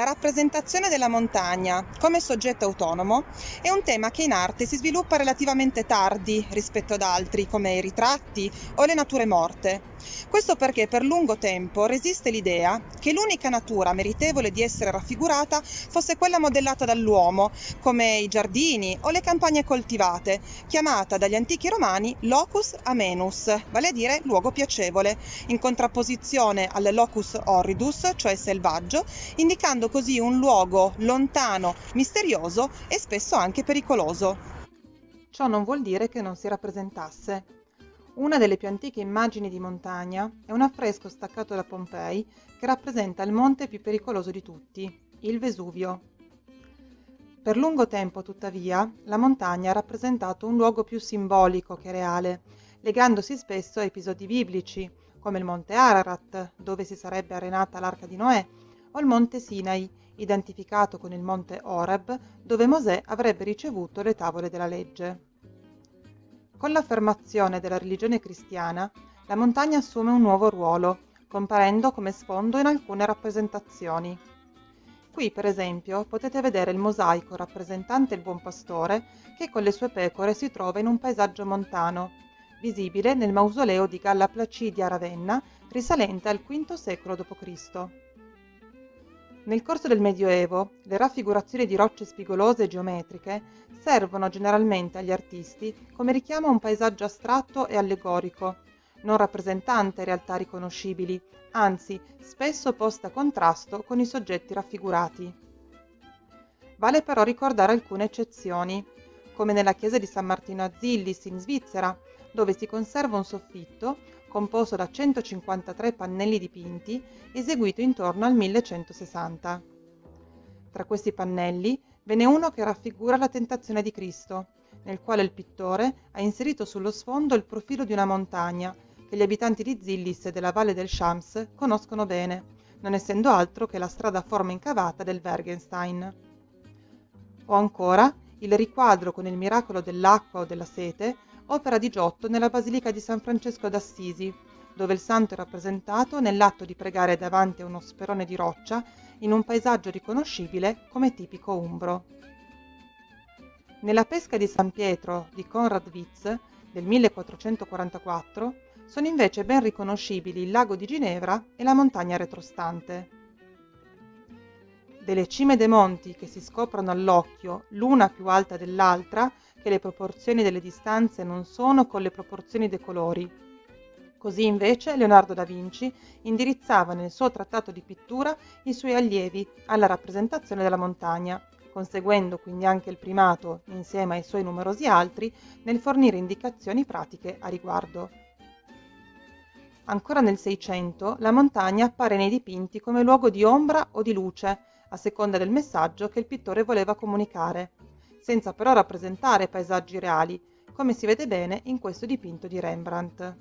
La rappresentazione della montagna come soggetto autonomo è un tema che in arte si sviluppa relativamente tardi rispetto ad altri, come i ritratti o le nature morte. Questo perché per lungo tempo resiste l'idea che l'unica natura meritevole di essere raffigurata fosse quella modellata dall'uomo, come i giardini o le campagne coltivate, chiamata dagli antichi romani locus amenus, vale a dire luogo piacevole, in contrapposizione al locus horridus, cioè selvaggio, indicando così un luogo lontano, misterioso e spesso anche pericoloso. Ciò non vuol dire che non si rappresentasse. Una delle più antiche immagini di montagna è un affresco staccato da Pompei che rappresenta il monte più pericoloso di tutti, il Vesuvio. Per lungo tempo, tuttavia, la montagna ha rappresentato un luogo più simbolico che reale, legandosi spesso a episodi biblici, come il monte Ararat, dove si sarebbe arenata l'arca di Noè, o il monte Sinai, identificato con il monte Oreb, dove Mosè avrebbe ricevuto le tavole della legge. Con l'affermazione della religione cristiana, la montagna assume un nuovo ruolo, comparendo come sfondo in alcune rappresentazioni. Qui, per esempio, potete vedere il mosaico rappresentante il buon pastore che con le sue pecore si trova in un paesaggio montano, visibile nel mausoleo di Galla Placidia a Ravenna, risalente al V secolo d.C. Nel corso del Medioevo, le raffigurazioni di rocce spigolose e geometriche servono generalmente agli artisti come richiamo a un paesaggio astratto e allegorico, non rappresentante realtà riconoscibili, anzi spesso posta a contrasto con i soggetti raffigurati. Vale però ricordare alcune eccezioni, come nella chiesa di San Martino a Zillis in Svizzera, dove si conserva un soffitto composto da 153 pannelli dipinti eseguito intorno al 1160. Tra questi pannelli ve n'è uno che raffigura la tentazione di Cristo, nel quale il pittore ha inserito sullo sfondo il profilo di una montagna che gli abitanti di Zillis della valle del Shams conoscono bene, non essendo altro che la strada a forma incavata del Bergenstein. O ancora il riquadro con il miracolo dell'acqua o della sete opera di Giotto nella Basilica di San Francesco d'Assisi, dove il santo è rappresentato nell'atto di pregare davanti a uno sperone di roccia in un paesaggio riconoscibile come tipico umbro. Nella pesca di San Pietro di Conrad Witz del 1444 sono invece ben riconoscibili il lago di Ginevra e la montagna retrostante. Delle cime dei monti che si scoprono all'occhio, l'una più alta dell'altra, che le proporzioni delle distanze non sono con le proporzioni dei colori. Così invece Leonardo da Vinci indirizzava nel suo trattato di pittura i suoi allievi alla rappresentazione della montagna, conseguendo quindi anche il primato, insieme ai suoi numerosi altri, nel fornire indicazioni pratiche a riguardo. Ancora nel Seicento la montagna appare nei dipinti come luogo di ombra o di luce, a seconda del messaggio che il pittore voleva comunicare, senza però rappresentare paesaggi reali, come si vede bene in questo dipinto di Rembrandt.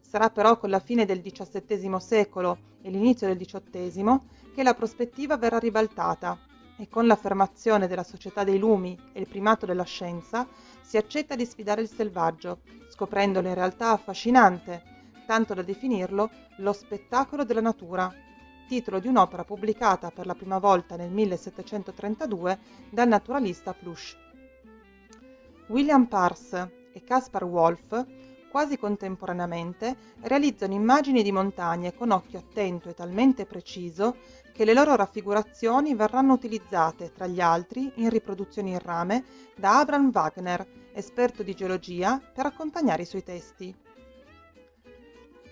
Sarà però con la fine del XVII secolo e l'inizio del XVIII che la prospettiva verrà ribaltata e con l'affermazione della società dei lumi e il primato della scienza si accetta di sfidare il selvaggio, scoprendolo in realtà affascinante, tanto da definirlo lo spettacolo della natura, titolo di un'opera pubblicata per la prima volta nel 1732 dal naturalista Plush. William Pars e Caspar Wolff, quasi contemporaneamente, realizzano immagini di montagne con occhio attento e talmente preciso che le loro raffigurazioni verranno utilizzate, tra gli altri, in riproduzioni in rame da Abraham Wagner, esperto di geologia, per accompagnare i suoi testi.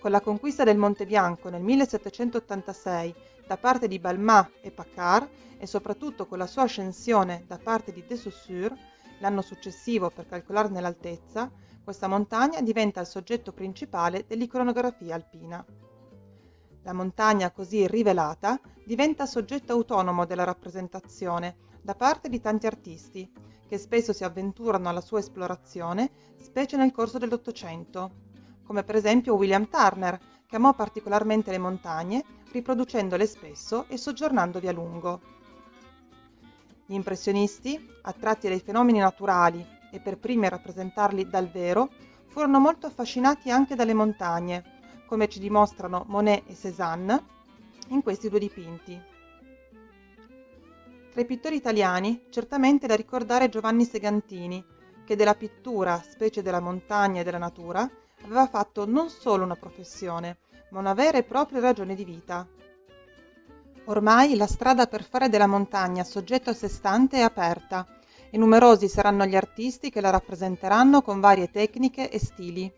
Con la conquista del Monte Bianco nel 1786 da parte di Balmat e Paccard e soprattutto con la sua ascensione da parte di de Saussure, l'anno successivo per calcolarne l'altezza, questa montagna diventa il soggetto principale dell'iconografia alpina. La montagna così rivelata diventa soggetto autonomo della rappresentazione da parte di tanti artisti, che spesso si avventurano alla sua esplorazione, specie nel corso dell'Ottocento, come per esempio William Turner, che amò particolarmente le montagne, riproducendole spesso e soggiornandovi a lungo. Gli impressionisti, attratti dai fenomeni naturali e per primi a rappresentarli dal vero, furono molto affascinati anche dalle montagne, come ci dimostrano Monet e Cézanne in questi due dipinti. Tra i pittori italiani, certamente da ricordare Giovanni Segantini, che della pittura, specie della montagna e della natura, aveva fatto non solo una professione, ma una vera e propria ragione di vita. Ormai la strada per fare della montagna soggetto a sé stante è aperta e numerosi saranno gli artisti che la rappresenteranno con varie tecniche e stili.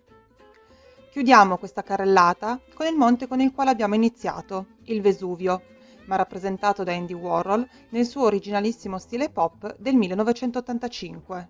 Chiudiamo questa carrellata con il monte con il quale abbiamo iniziato, il Vesuvio, ma rappresentato da Andy Warhol nel suo originalissimo stile pop del 1985.